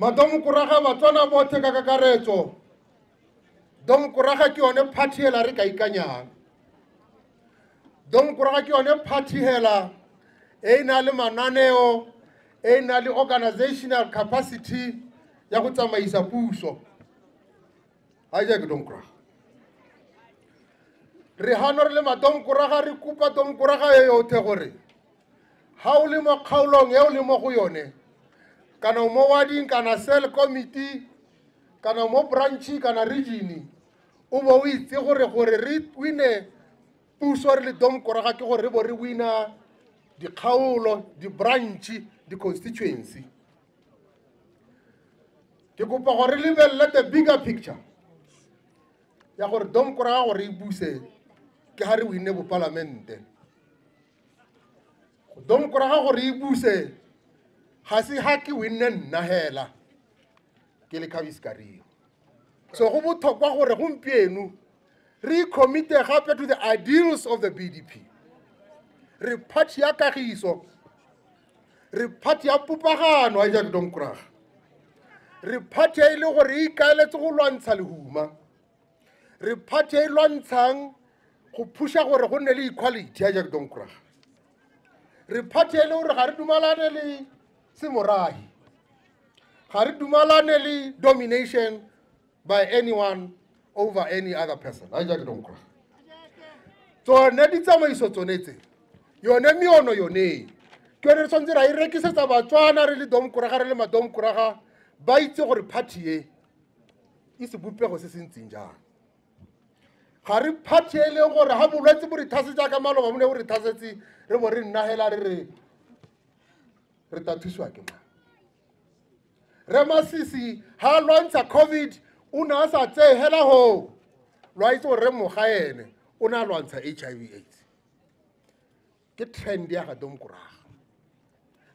madomokoraga batswana bothe ka kakaretso domokoraga ke yone party hela re ka ikanyang domokoraga ke yone party hela. E na le mananeo e na le organizational capacity ya go tsamaisa puso. A jaake domkoraga re hano re le madomkoraga re kopa domkoraga e yothe gore ga o le mo kgaolong e o le mo go yone kana mo wading kana cell committee kana mo branchi kana region o bo o gore gore re wine puso re le domkoraga ke gore re bo re wina dikgaolo di-branchi di-constituency. Ke kopa gore re lebelele the bigger picture ya gore domkoraga gore e buse ke ha re winne bopalamente domkoraga gore e buse ga se ha ke winne nna hela. Ke le khabisikario so go botlhokwa gore gompieno re commite gape to the ideals of the bdp re party ya kagiso re party ya pupagano a jaak domkoraga re party e le gore e ikaeletse go lwantsha lehuma. Re party e lwantshang go phuša gore go nne le equality ya jaak domkoraga re party e le gore ga re dumalane le semorahi ga re dumalane domination by anyone over any other person. A jaak domkoraga tsone ditsamaiso tsone tse yone meono yone ke yone re tshwanetse ra e rekisetsa batswana re le domkoraga re le madomkoraga ba itse gore party e e sebopego se se ntseng jang. Ga re party e leng gore ga bolwetse bo re thase jaaka maloba thasetse re re re ta thusiwa ke mang? Re masisi ga a lwantsha covid o ne a sa tseye hela go lwa itse gore re moga ene o ne a lwantsha h i v aids. Ke trend ya ga domkoraga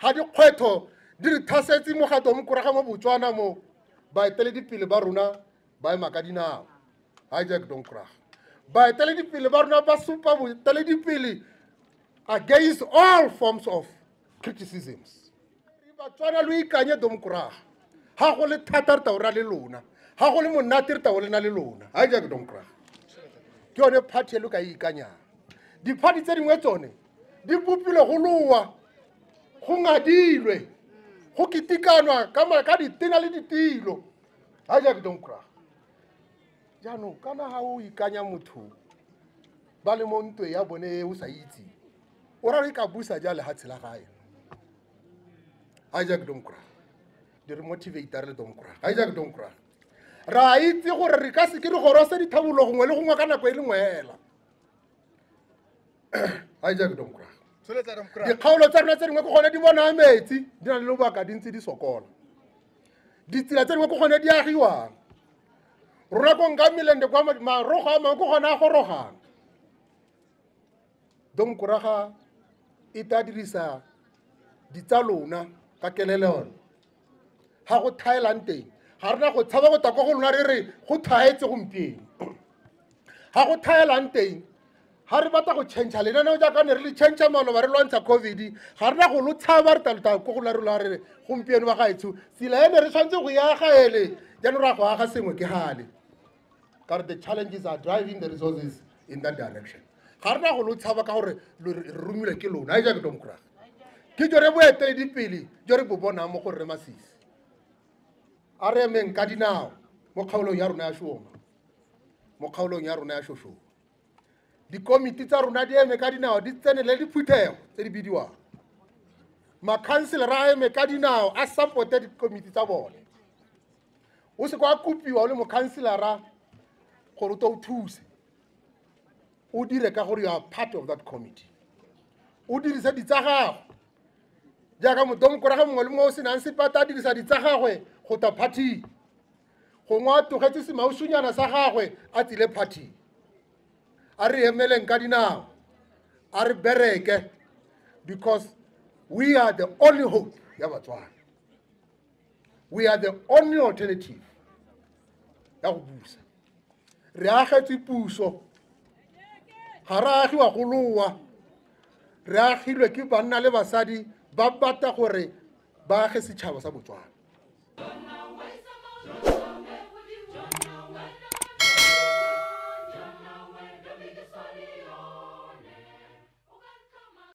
ga dikgwetho di re thasetse mo ga domkoraga mo botswana mo baeteledipele ba rona ba ema ka dinao. Ga jack domkoraga baeteledipele ba rona ba supa boeteledipele against all forms of criticisms batswana lo ikanye domkoraga ga go le thata re tao ra le lona. Ga go le monate re tao lena le lona. Ga jake domkoraga ke yone party e le ka e ikanyang di-party tse dingwe tsone di bopile go lowa go ngadilwe go ketikanwa ka ditena le ditilo. Ga jake domkoraga jaanong kana ga o ikanya motho ba le mo ntwe ya bone e o sa itse o ra re ka busa ja lehatshe la gae ga jack di re motivate re le ga jack ra itse gore re ka seke di gorose dithabolo gongwe le gongwe ka nako e le ngwe hela ga jack domkoraga dikgaolo tsa rona tse dingwe ke gone di bona metsi di na le lobaka di ntse di sokola. Ditsela tse dingwe ke gone di agiwang. Rona ko nka melende kwa marogo a mangwe ke gone a gorogang domkoraga e tla dirisa ditsa lona ka kelelelo ga go thaelang teng ga rena go tshaba go takwa go lona re re go thaetse gompieno. Ga go thaelang teng ga re batla go change lenaneo jaaka ne re le change maloba re lwantsha covid ga rena go lo tshaba re talota ko go larola re re gompieno ba gaetsho. Tsela ene re tshwanetse go yagaele jaanong ra go aga sengwe ke gale. Ka re the challenges are driving the resources in that direction. Ga rena go lo tshaba ka gore re romilwe ke lona a jaake domkoraga ke jore boeteledipele jo re bo bonang mo gore re masisi a re emeng ka dinao mo kgaolong ya rona ya shoma. Mo kgaolong ya rona ya shoshoma dikomiti tsa rona di eme ka dinao di tsenele diphuthego tse di bidiwang. Makhanselara a eme ka dinao a supporte dikomiti tsa bone. O se kwa kopiwa o le mokhanselara gore o to o thuse. O dire ka gore you are part of that committee. O dirise ditsa gago jaaka modomkoraga mongwe le mongwe o senang sepata dirisa ditsa gagwe go tla party. Gongwe a tlogetse semausunyana sa gagwe a tsile party. A re emeleng ka dinao. A re bereke. Because we are the only hope ya batswana. We are the only alternative ya go busa. Re agetswe puso. Ga re agiwa go lowa. Re agilwe ke banna le basadi ba bata gore ba age setšhaba sa botswana